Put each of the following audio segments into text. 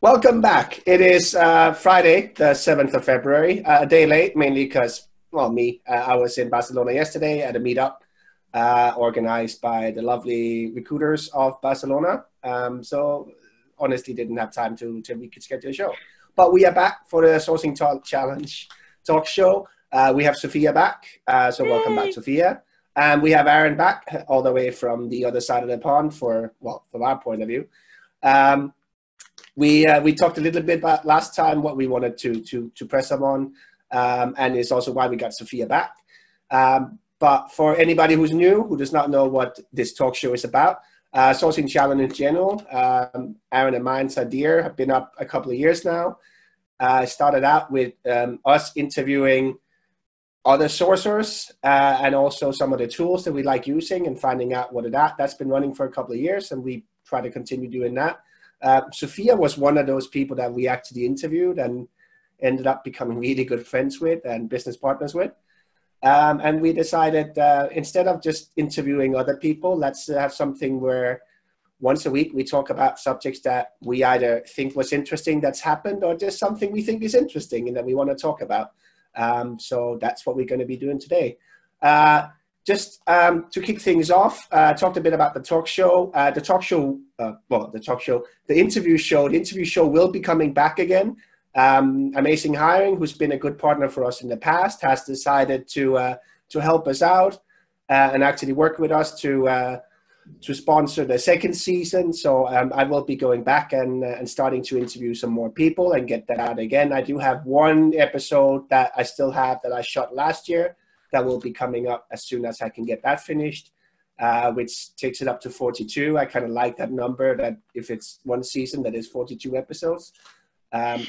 Welcome back. It is uh, Friday, the 7th of February, uh, a day late, mainly because, well, me, uh, I was in Barcelona yesterday at a meetup uh, organized by the lovely recruiters of Barcelona. Um, so, honestly, didn't have time to, to reschedule the show. But we are back for the Sourcing Talk Challenge talk show. Uh, we have Sofia back, uh, so welcome back, Sofia. And we have Aaron back, all the way from the other side of the pond for, well, from our point of view. Um, we uh, we talked a little bit about last time what we wanted to to to press them on, um, and it's also why we got Sofia back. Um, but for anybody who's new, who does not know what this talk show is about, uh, sourcing challenge in general, um, Aaron and mine, Sadir, have been up a couple of years now. I uh, started out with um, us interviewing other sourcers uh, and also some of the tools that we like using and finding out what it at. That's been running for a couple of years, and we try to continue doing that. Uh, Sofia was one of those people that we actually interviewed and ended up becoming really good friends with and business partners with. Um, and we decided uh, instead of just interviewing other people, let's have something where once a week we talk about subjects that we either think was interesting that's happened or just something we think is interesting and that we want to talk about. Um, so that's what we're going to be doing today. Uh, just um, to kick things off, uh, talked a bit about the talk show. Uh, the talk show, uh, well, the talk show, the interview show. The interview show will be coming back again. Um, Amazing Hiring, who's been a good partner for us in the past, has decided to uh, to help us out uh, and actually work with us to uh, to sponsor the second season. So um, I will be going back and and starting to interview some more people and get that out again. I do have one episode that I still have that I shot last year that will be coming up as soon as I can get that finished, uh, which takes it up to 42. I kind of like that number that if it's one season, that is 42 episodes. Um,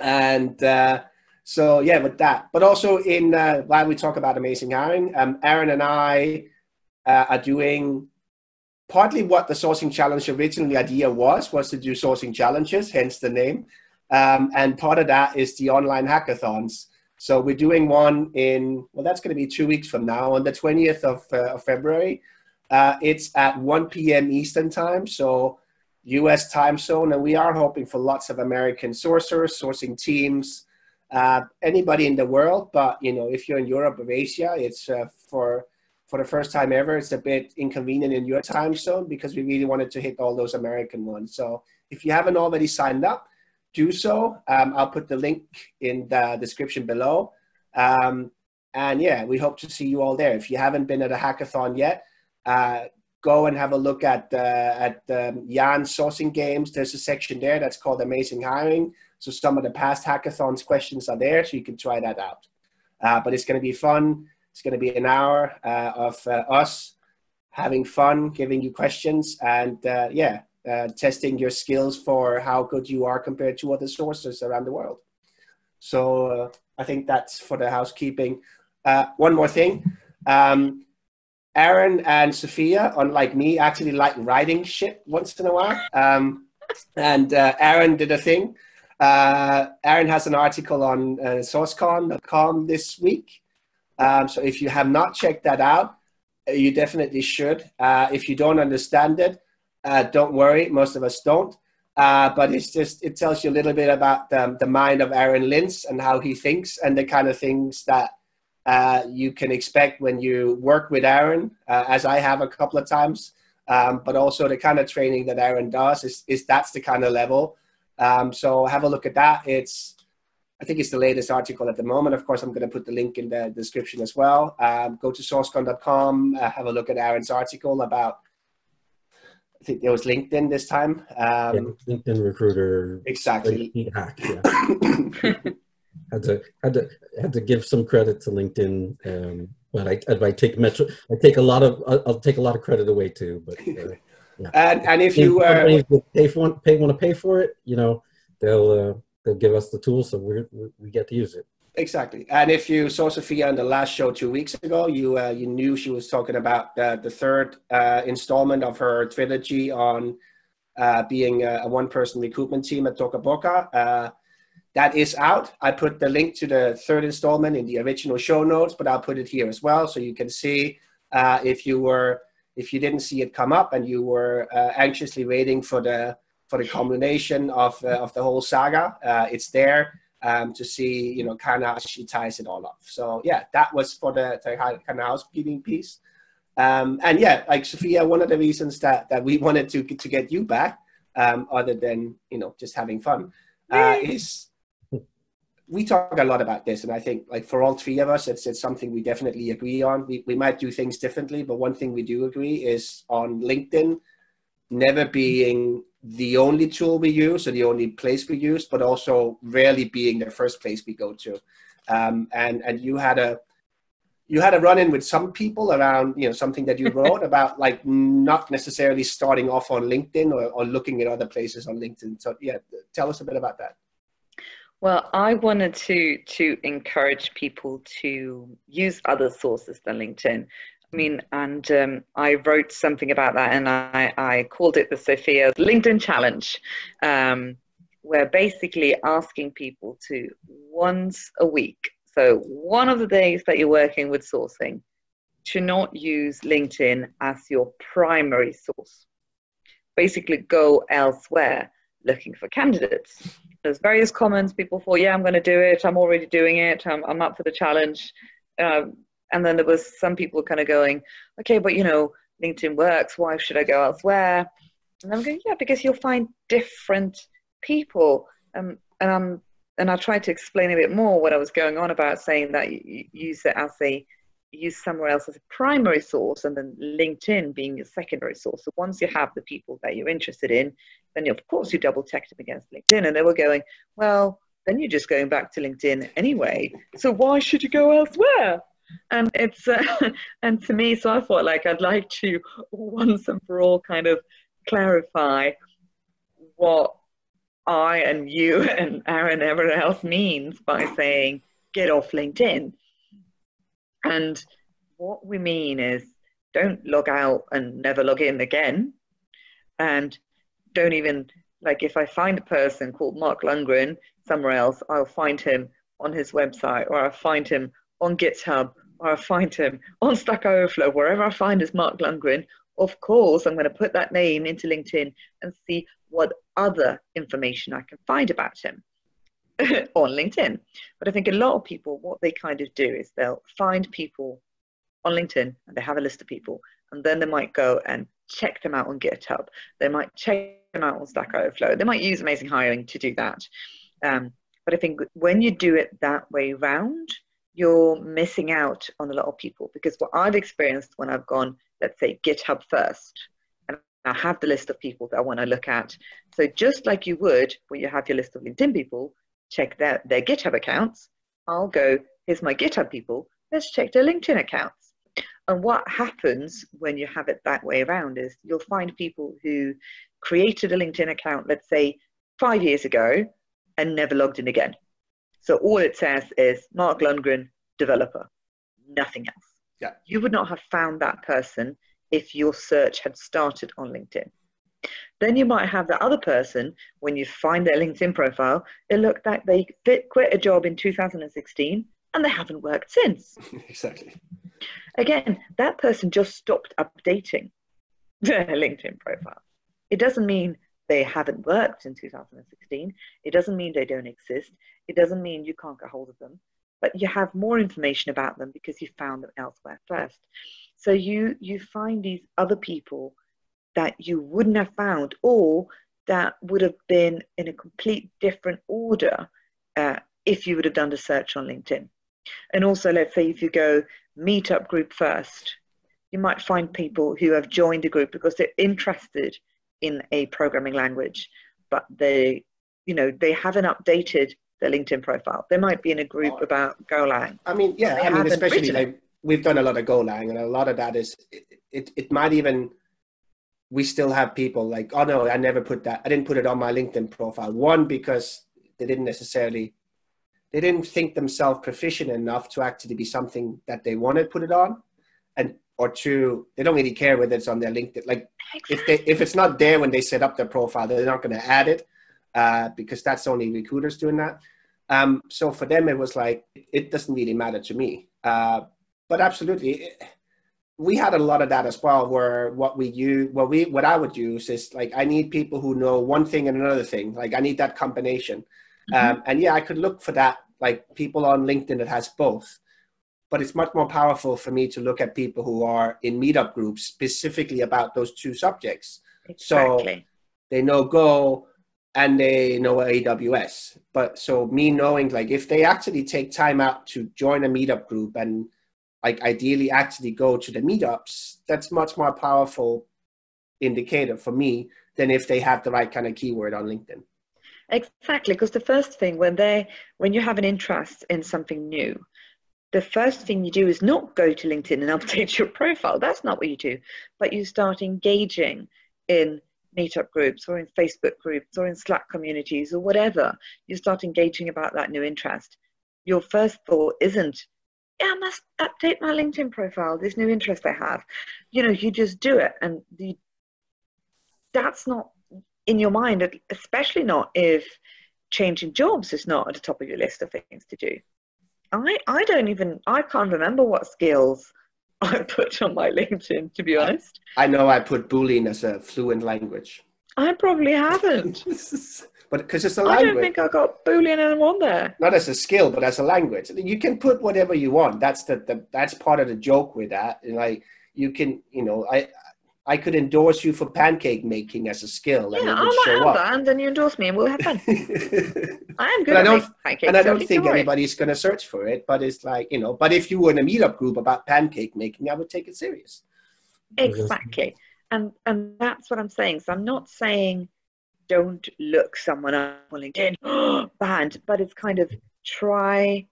and uh, so, yeah, with that. But also, in uh, while we talk about amazing hiring, um, Aaron and I uh, are doing partly what the sourcing challenge originally idea was was to do sourcing challenges hence the name um, and part of that is the online hackathons so we're doing one in, well, that's going to be two weeks from now on the 20th of, uh, of February. Uh, it's at 1 p.m. Eastern time, so US time zone. And we are hoping for lots of American sourcers, sourcing teams, uh, anybody in the world. But, you know, if you're in Europe or Asia, it's uh, for, for the first time ever, it's a bit inconvenient in your time zone because we really wanted to hit all those American ones. So if you haven't already signed up, do so. Um, I'll put the link in the description below. Um, and yeah, we hope to see you all there. If you haven't been at a hackathon yet, uh, go and have a look at uh, at um, Jan sourcing games. There's a section there that's called Amazing Hiring. So some of the past hackathons questions are there, so you can try that out. Uh, but it's going to be fun. It's going to be an hour uh, of uh, us having fun, giving you questions, and uh, yeah, uh, testing your skills for how good you are compared to other sources around the world. So I think that's for the housekeeping. One more thing. Um, Aaron and Sofia, unlike me, actually like writing shit once in a while. Um, and uh, Aaron did a thing. Uh, Aaron has an article on uh, sourcecon.com this week. Um, so if you have not checked that out, you definitely should. if you don't understand it, uh, don't worry, most of us don't. Uh, but it's just it tells you a little bit about um, the mind of Aaron Lintz and how he thinks and the kind of things that uh, you can expect when you work with Aaron, uh, as I have a couple of times. Um, but also the kind of training that Aaron does is, is that's the kind of level. Um, so have a look at that. It's I think it's the latest article at the moment. Of course, I'm going to put the link in the description as well. Um, go to sourcecon.com, uh, have a look at Aaron's article about I think it was LinkedIn this time. Um, yeah, LinkedIn recruiter. Exactly. Hack, yeah. had to had to had to give some credit to LinkedIn, um, but I I take metro I take a lot of I'll take a lot of credit away too. But uh, yeah. and and if you uh, pay for pay want to pay for it, you know they'll uh, they'll give us the tools so we we get to use it. Exactly. And if you saw Sofia on the last show two weeks ago, you uh, you knew she was talking about the, the third uh, installment of her trilogy on uh, being a, a one-person recruitment team at Toca Boca. That is out. I put the link to the third installment in the original show notes, but I'll put it here as well, so you can see uh, if you were if you didn't see it come up and you were uh, anxiously waiting for the for the culmination of uh, of the whole saga. Uh, it's there um, to see, you know, kind of she ties it all up. So yeah, that was for the, the kind of housekeeping piece. Um, and yeah, like Sofia, one of the reasons that, that we wanted to to get you back, um, other than you know just having fun, uh, is we talk a lot about this, and I think like for all three of us, it's it's something we definitely agree on. We we might do things differently, but one thing we do agree is on LinkedIn, never being the only tool we use or the only place we use, but also rarely being the first place we go to. Um, and and you had a you had a run in with some people around you know something that you wrote about like not necessarily starting off on LinkedIn or, or looking at other places on LinkedIn. So yeah, tell us a bit about that. Well, I wanted to to encourage people to use other sources than LinkedIn. I mean, and um, I wrote something about that, and I, I called it the Sofia LinkedIn Challenge, um, where basically asking people to once a week, so one of the days that you're working with sourcing, to not use LinkedIn as your primary source. Basically, go elsewhere looking for candidates. There's various comments. People thought, yeah, I'm going to do it. I'm already doing it. I'm, I'm up for the challenge. Um, and then there was some people kind of going, okay, but you know, LinkedIn works. Why should I go elsewhere? And I'm going, yeah, because you'll find different people. Um, and I'm and I tried to explain a bit more what I was going on about saying that you use it as a use somewhere else as a primary source and then LinkedIn being your secondary source. So once you have the people that you're interested in, then of course you double check them against LinkedIn. And they were going, well, then you're just going back to LinkedIn anyway. So why should you go elsewhere? and it's uh, and to me so i thought like i'd like to once and for all kind of clarify what i and you and aaron and everyone else means by saying get off linkedin and what we mean is don't log out and never log in again. And don't even like if i find a person called mark lundgren somewhere else i'll find him on his website or i'll find him on GitHub or I'll find him on Stack Overflow, wherever I find is Mark Lundgren, of course, I'm going to put that name into LinkedIn and see what other information I can find about him on LinkedIn. But I think a lot of people, what they kind of do is they'll find people on LinkedIn and they have a list of people, and then they might go and check them out on GitHub. They might check them out on Stack Overflow. They might use Amazing Hiring to do that. Um, but I think when you do it that way round, you're missing out on a lot of people because what I've experienced when I've gone, let's say GitHub first, and I have the list of people that I want to look at. So just like you would when you have your list of LinkedIn people, check their, their GitHub accounts. I'll go, here's my GitHub people, let's check their LinkedIn accounts. And what happens when you have it that way around is you'll find people who created a LinkedIn account, let's say five years ago, and never logged in again so all it says is Mark Lundgren, developer, nothing else. Yeah. You would not have found that person if your search had started on LinkedIn. Then you might have the other person, when you find their LinkedIn profile, it looked like they fit, quit a job in 2016 and they haven't worked since. exactly. Again, that person just stopped updating their LinkedIn profile. It doesn't mean they haven't worked in 2016. It doesn't mean they don't exist. It doesn't mean you can't get hold of them, but you have more information about them because you found them elsewhere first. So you you find these other people that you wouldn't have found, or that would have been in a complete different order uh, if you would have done the search on LinkedIn. And also, let's say if you go meetup group first, you might find people who have joined a group because they're interested in a programming language, but they, you know, they haven't updated their LinkedIn profile. They might be in a group about Golang. I mean, yeah, I mean, especially like we've done a lot of Golang, and a lot of that is it, it, it. might even we still have people like, oh no, I never put that. I didn't put it on my LinkedIn profile. One because they didn't necessarily they didn't think themselves proficient enough to actually be something that they wanted to put it on, and or two, they don't really care whether it's on their LinkedIn. Like if they if it's not there when they set up their profile, they're not going to add it uh, because that's only recruiters doing that. Um, so for them, it was like it doesn't really matter to me. Uh, but absolutely, we had a lot of that as well where what we use what we what i would use is like i need people who know one thing and another thing. Like i need that combination. Mm-hmm. um, and yeah i could look for that like people on linkedin that has both. But it's much more powerful for me to look at people who are in meetup groups specifically about those two subjects. Exactly. so they know go and they know aws but so me knowing like if they actually take time out to join a meetup group and like ideally actually go to the meetups, that's much more powerful indicator for me than if they have the right kind of keyword on LinkedIn. Exactly, because the first thing when they when you have an interest in something new, the first thing you do is not go to LinkedIn and update your profile. That's not what you do, but you start engaging in meetup groups or in Facebook groups or in Slack communities or whatever. You start engaging about that new interest. Your first thought isn't yeah, I must update my LinkedIn profile, this new interest I have. You know, you just do it. And the, that's not in your mind, especially not if changing jobs is not at the top of your list of things to do. I, I don't even, I can't remember what skills I put on my LinkedIn, to be honest. I know I put Boolean as a fluent language. I probably haven't. but because it's a language. I don't think I got Boolean on there. Not as a skill, but as a language. You can put whatever you want. That's the, the that's part of the joke with that. And like you can, you know, I I could endorse you for pancake making as a skill. Yeah, I might have up. that, and then you endorse me, and we'll have fun. I am good I don't, pancakes. And I don't think anybody's going to search for it. But it's like you know. But if you were in a meetup group about pancake making, I would take it serious. Exactly, and and that's what I'm saying. So I'm not saying don't look someone up on LinkedIn, banned, but it's kind of try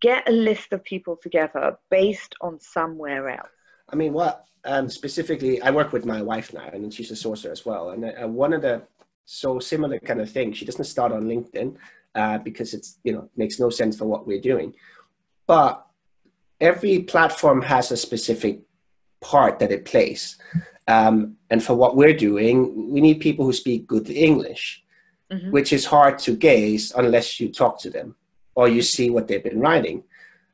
get a list of people together based on somewhere else. I mean, what um, specifically? I work with my wife now, and she's a sourcer as well. And uh, one of the so similar kind of things, she doesn't start on LinkedIn uh, because it's you know makes no sense for what we're doing. But every platform has a specific part that it plays. Um, and for what we're doing, we need people who speak good English, mm-hmm. which is hard to gaze unless you talk to them or you see what they've been writing.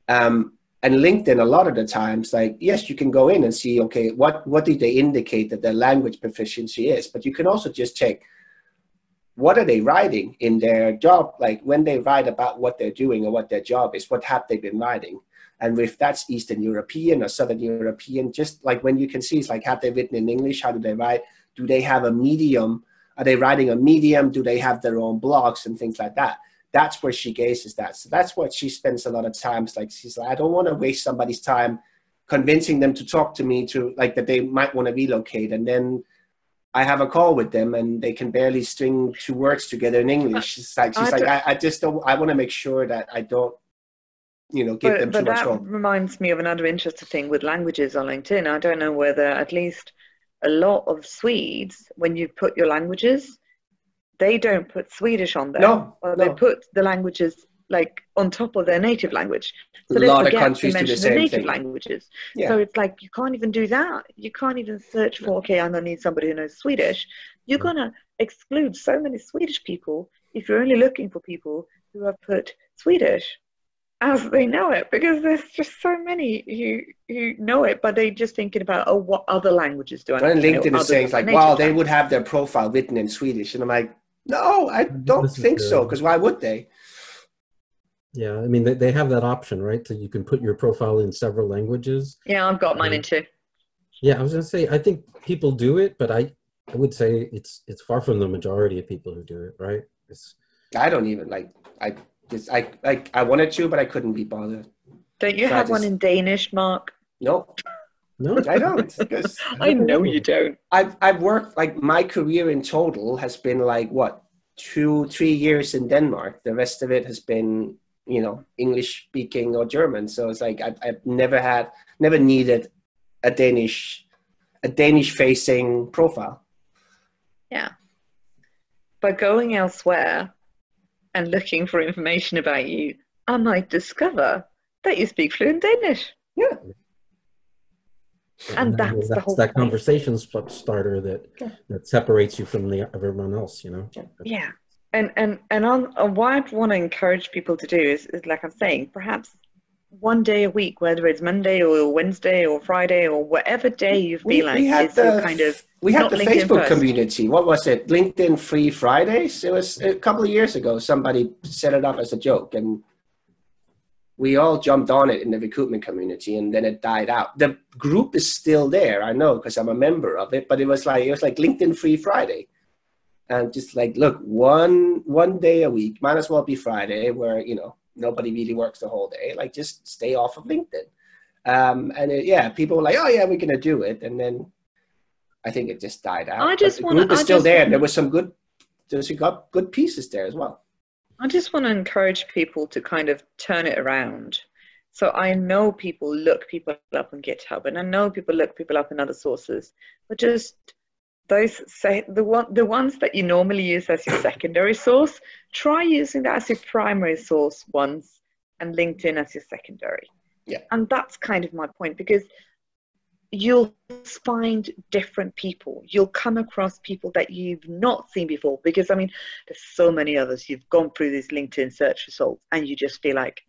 Um, and LinkedIn, a lot of the times, like yes, you can go in and see, okay, what what did they indicate that their language proficiency is, but you can also just check what are they writing in their job, like when they write about what they're doing or what their job is, what have they been writing? And if that's Eastern European or Southern European, just like when you can see, it's like, have they written in English? How do they write? Do they have a medium? Are they writing a medium? Do they have their own blogs and things like that? That's where she gazes that. So that's what she spends a lot of times. Like she's like, I don't want to waste somebody's time convincing them to talk to me to like that they might want to relocate. And then I have a call with them and they can barely string two words together in English. She's like, she's I like, I, I just don't, I want to make sure that I don't you know give but, them but too much that reminds me of another interesting thing with languages on linkedin i don't know whether at least a lot of swedes when you put your languages they don't put swedish on there no, or no. they put the languages like on top of their native language. So a they lot of countries to mention the, the native thing. languages. Yeah. so it's like you can't even do that. You can't even search for okay i'm gonna need somebody who knows swedish. You're hmm. gonna exclude so many swedish people if you're only looking for people who have put swedish as they know it because there's just so many who who know it but they're just thinking about oh what other languages do I know? LinkedIn is saying like wow they would have their profile written in Swedish and I'm like no I don't think so because why would they yeah I mean they, they have that option right so you can put your profile in several languages yeah I've got mine in um, two yeah I was gonna say I think people do it but I I would say it's it's far from the majority of people who do it right it's I don't even like I just I like I wanted to, but I couldn't be bothered. Don't you so have just, one in Danish, Mark? No. No, I don't. Because I know you don't. I've I've worked like my career in total has been like what two three years in Denmark. The rest of it has been you know English speaking or German. So it's like I've, I've never had never needed a Danish a Danish facing profile. Yeah. But going elsewhere, and looking for information about you, I might discover that you speak fluent Danish. Yeah. And, and that's, that's, the whole that point. conversation starter that yeah. that separates you from the everyone else, you know. Yeah, and and and on, on what I want to encourage people to do is, is like I'm saying, perhaps one day a week, whether it's Monday or Wednesday or Friday or whatever day you feel We- like we had the- kind of We had the LinkedIn Facebook first. community. What was it? LinkedIn Free Fridays. It was a couple of years ago. Somebody set it up as a joke, and we all jumped on it in the recruitment community, and then it died out. The group is still there. I know because I'm a member of it. But it was like it was like LinkedIn Free Friday, and just like look, one one day a week might as well be Friday, where you know nobody really works the whole day. Like just stay off of LinkedIn. Um, and it, yeah, people were like, "Oh yeah, we're gonna do it," and then I think it just died out. I But just the wanna- group is I still there. wanna- There was some good, there's got good pieces there as well. I just want to encourage people to kind of turn it around. So I know people look people up on GitHub, and I know people look people up in other sources, but just those say the one the ones that you normally use as your secondary source, try using that as your primary source once, and LinkedIn as your secondary. Yeah. And that's kind of my point because you'll find different people. You'll come across people that you've not seen before because I mean there's so many others. You've gone through these LinkedIn search results and you just feel like,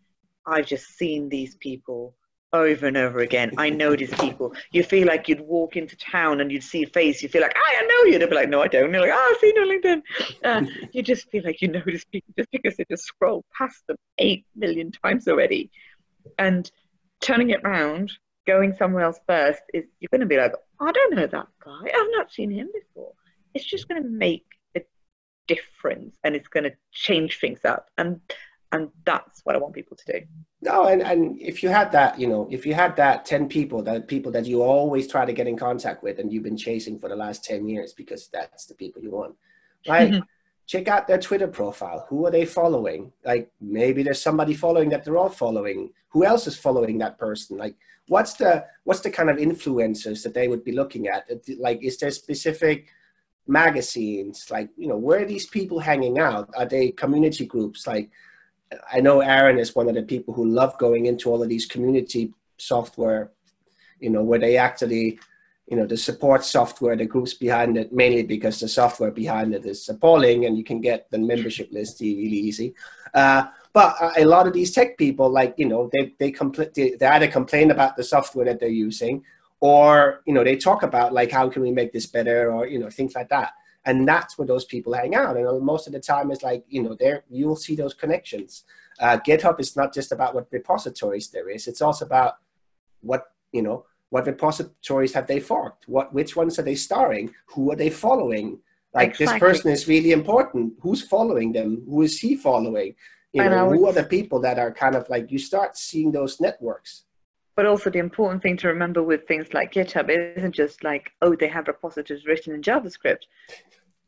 I've just seen these people over and over again. I know these people. You feel like you'd walk into town and you'd see a face. You feel like, I know you. They'd be like, no, I don't. And you're like, oh, I've seen you on LinkedIn. Uh, you just feel like you know these people just because they just scroll past them eight million times already. And turning it round, going somewhere else first, is you're going to be like, I don't know that guy. I've not seen him before. It's just going to make a difference and it's going to change things up and and that's what i want people to do No, and, and if you had that, you know, if you had that 10 people, that people that you always try to get in contact with and you've been chasing for the last 10 years because that's the people you want, like, mm-hmm. check out their Twitter profile. Who are they following? Like, maybe there's somebody following that they're all following. Who else is following that person? Like, what's the what's the kind of influencers that they would be looking at? Like, is there specific magazines? Like, you know, where are these people hanging out? Are they community groups? Like, I know Aaron is one of the people who love going into all of these community software, you know, where they actually, you know, the support software, the groups behind it, mainly because the software behind it is appalling and you can get the membership list really easy. Uh, but a lot of these tech people, like, you know, they, they, compl- they, they either complain about the software that they're using or, you know, they talk about like, how can we make this better or, you know, things like that and that's where those people hang out. And most of the time it's like you know there you'll see those connections. Uh, github is not just about what repositories there is. It's also about what you know what repositories have they forked? What which ones are they starring who are they following? Like Exactly. this person is really important. Who's following them? Who is he following? You I know. who are the people that are kind of like you start seeing those networks but also the important thing to remember with things like github isn't just like oh they have repositories written in javascript.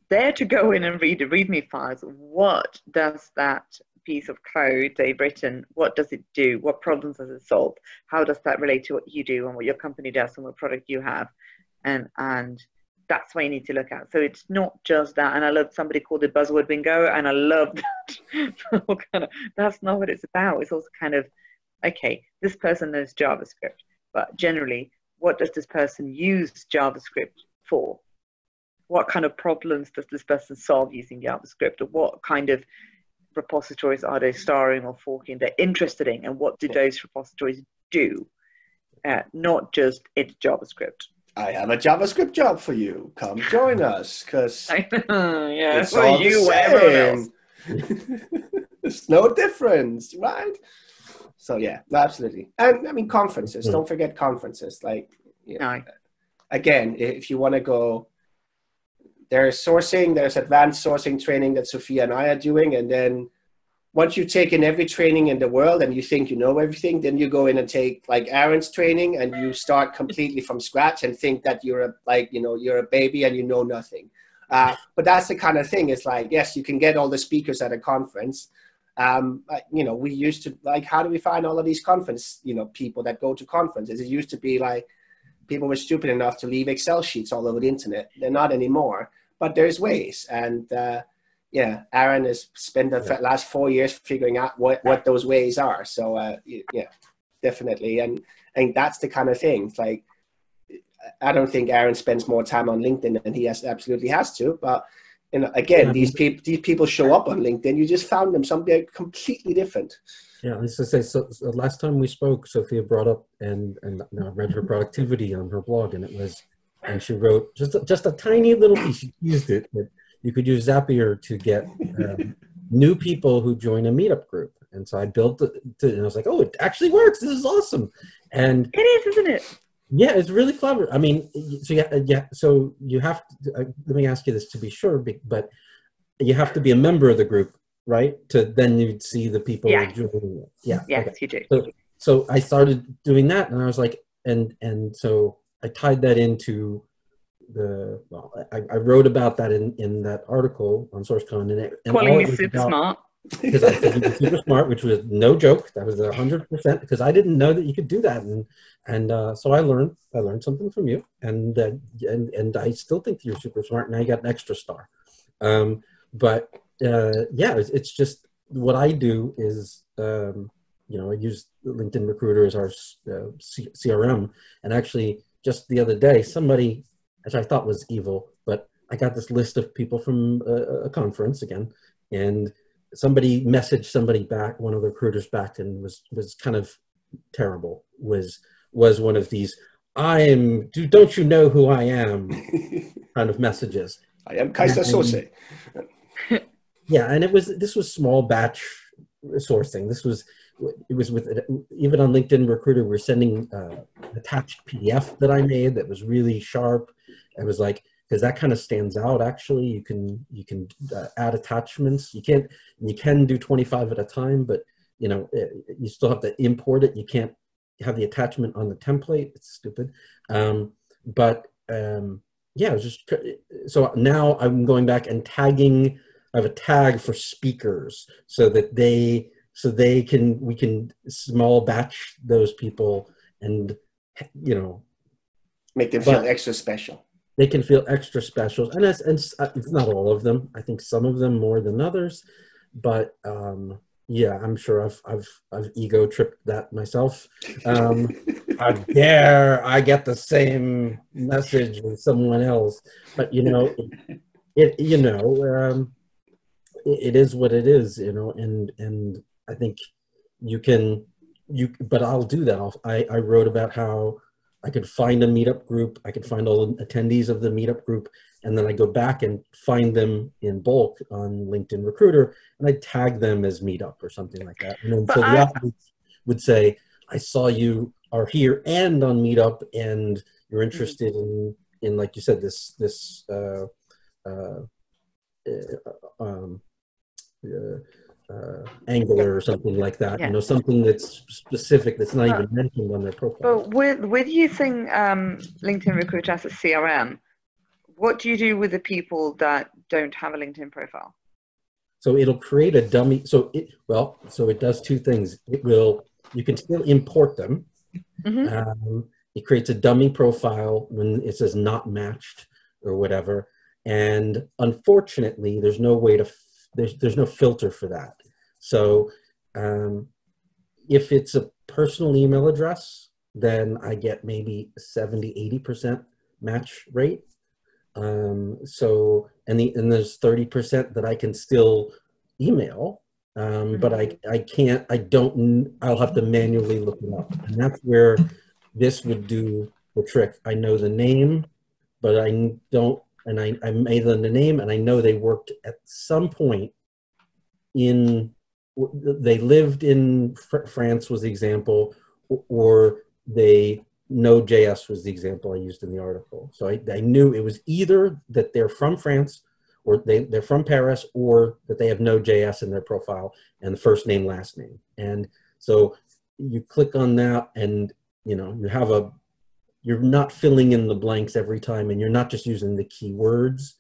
There to go in and read the readme files. What does that piece of code they've written what does it do? What problems does it solve how does that relate to what you do and what your company does and what product you have? And and that's what you need to look at. So it's not just that. And i love somebody called it buzzword bingo and i love that. Kind of, that's not what it's about. It's also kind of okay this person knows javascript but generally what does this person use javascript for? What kind of problems does this person solve using javascript? Or what kind of repositories are they starring or forking they're interested in? And what do those repositories do? Uh, not just it's javascript. I have a javascript job for you. Come join us because yeah it's all you the same. There's no difference, right? So yeah, absolutely. And I mean conferences. Mhm. Don't forget conferences. Like you know, no again, if you want to go, there's sourcing, there's advanced sourcing training that Sofia and I are doing, and then once you've taken every training in the world and you think you know everything, then you go in and take like Aaron's training and you start completely from scratch and think that you're a like you know you're a baby and you know nothing. Uh, but that's the kind of thing. It's like yes, you can get all the speakers at a conference. Um, you know, we used to like how do we find all of these conference you know people that go to conferences? It used to be like people were stupid enough to leave Excel sheets all over the internet. They're not anymore, but there's ways. And uh, yeah, Aaron has spent the Yeah. last four years figuring out what, what those ways are. So uh, yeah, definitely. And and that's the kind of thing. It's like I don't think Aaron spends more time on LinkedIn than he has absolutely has to. But you know, again, Yeah. these people these people show up on LinkedIn. You just found them something completely different. Yeah, I was to say, so, so last time we spoke, Sofia brought up and and I read her productivity on her blog, and it was, and she wrote just a, just a tiny little piece. She used it that you could use Zapier to get um, new people who join a meetup group, and so I built it, to, and I was like, oh, it actually works. This is awesome, and It is, isn't it? Yeah, it's really clever. I mean, so yeah, yeah. So you have to. Uh, let me ask you this to be sure, but you have to be a member of the group, right? To then you'd see the people Yeah. Yeah. Yes, okay. you do. So, so I started doing that, and I was like, and and so I tied that into the. Well, I, I wrote about that in in that article on SourceCon, and, it, and Calling all me super about- smart. Because I said you were super smart, which was no joke. That was hundred percent because I didn't know that you could do that, and and uh, so I learned I learned something from you, and uh, and and I still think you're super smart. Now you got an extra star, um, but uh, yeah, it's, it's just what I do is um, you know I use LinkedIn Recruiter as our uh, C- CRM, and actually just the other day somebody, which I thought was evil, but I got this list of people from a, a conference again, and somebody messaged somebody back, one of the recruiters back, and was was kind of terrible. Was was one of these "I'm do don't you know who I am" kind of messages. I am Keyser Söze. Yeah, and it was this was small batch sourcing. This was it was with even on LinkedIn Recruiter. We're sending uh, attached PDF that I made that was really sharp. It was like because that kind of stands out. Actually, you can you can uh, add attachments. You can't you can do 25 at a time, but you know it, you still have to import it. You can't have the attachment on the template. It's stupid. Um, but um, yeah, just so now I'm going back and tagging. I have a tag for speakers so that they so they can we can small batch those people and you know Make them But- feel extra special. They can feel extra special. And it's, it's it's not all of them i think some of them more than others. But um yeah i'm sure i've i've i've ego tripped that myself. Um how dare i get the same message with someone else. But you know it you know um it, it is what it is you know and and i think you can you but i'll do that. I'll, i i wrote about how I could find a meetup group. I could find all the attendees of the meetup group, and then I go back and find them in bulk on LinkedIn Recruiter, and I tag them as meetup or something like that. And then so the I- outreach would say, "I saw you are here and on meetup, and you're interested in in like you said this this uh, uh, uh, um, uh, uh, Angular or something like that. Yeah. You know, something that's specific that's not even mentioned on their profile." But with with using um, LinkedIn Recruiter as a CRM, what do you do with the people that don't have a LinkedIn profile? So it'll create a dummy. So it well, so it does two things. It will you can still import them. Mhm. Um, it creates a dummy profile when it says not matched or whatever. And unfortunately, there's no way to there's there's no filter for that. So um, if it's a personal email address, then I get maybe 70, 80% match rate. Um, so, and the, and there's 30% that I can still email, um, but I, I can't, I don't, I'll have to manually look it up. And that's where this would do the trick. I know the name, but I don't, and I, I made them the name and I know they worked at some point in, they lived in Fr- France was the example, or they Node.js was the example I used in the article. So I, I knew it was either that they're from France or they, they're from Paris or that they have Node.js in their profile and the first name, last name. And so you click on that and you know, you have a, you're not filling in the blanks every time and you're not just using the keywords.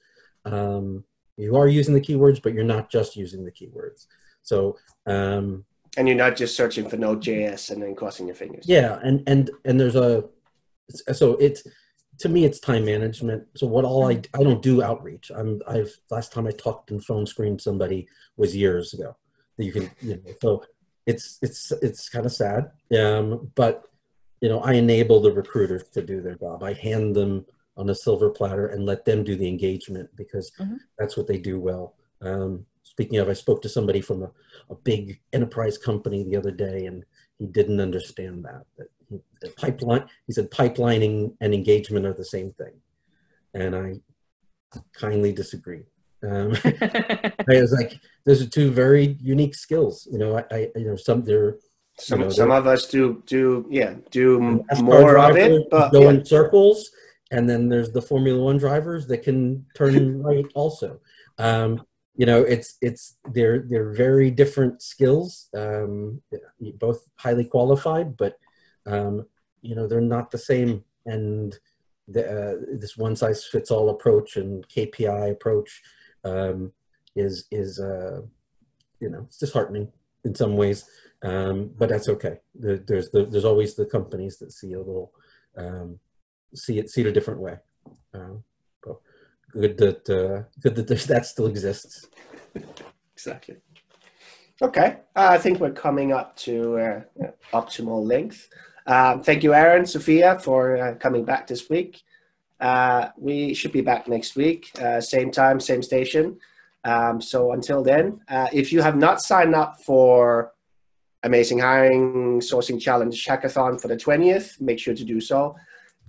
Um, you are using the keywords, but you're not just using the keywords. So um, And you're not just searching for Node.js and then crossing your fingers. yeah and and and there's a so it's to me it's time management. So what all i i don't do outreach. I'm i've last time i talked and phone screened somebody was years ago That you can you know so it's it's it's kind of sad. Um but you know i enable the recruiters to do their job. I hand them on a silver platter and let them do the engagement because Mhm. that's what they do well. Um speaking of, I spoke to somebody from a, a big enterprise company the other day, and he didn't understand that. That he, the pipeline, he said, pipelining and engagement are the same thing, and I kindly disagree. Um, I was like, those are two very unique skills. You know, I, I you know, some they're some you know, some of us do do yeah do more of it, but go yeah. in circles, and then there's the Formula One drivers that can turn right also. Um, you know, it's it's they're they're very different skills, um, both highly qualified, but um, you know they're not the same. And the, uh, this one size fits all approach and KPI approach um, is is uh, you know it's disheartening in some ways, um, but that's okay. There, there's the, there's always the companies that see a little um, see it see it a different way. Uh, good that uh, good that that still exists. Exactly. Okay, uh, I think we're coming up to uh, optimal length. Um, thank you, Aaron, Sofia, for uh, coming back this week. Uh, we should be back next week, uh, same time, same station. Um, so until then, if you have not signed up for Amazing Hiring Sourcing Challenge Hackathon for the 20th, make sure to do so.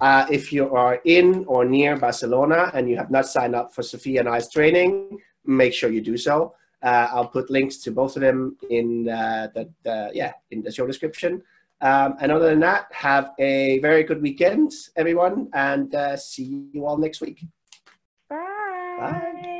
Uh, if you are in or near Barcelona and you have not signed up for Sofia and I's training, make sure you do so. Uh, I'll put links to both of them in uh, the, the yeah in the show description. Um, and other than that, have a very good weekend, everyone, and uh, see you all next week. Bye. Bye.